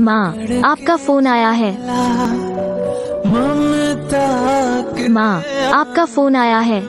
माँ आपका फ़ोन आया है। माँ आपका फ़ोन आया है।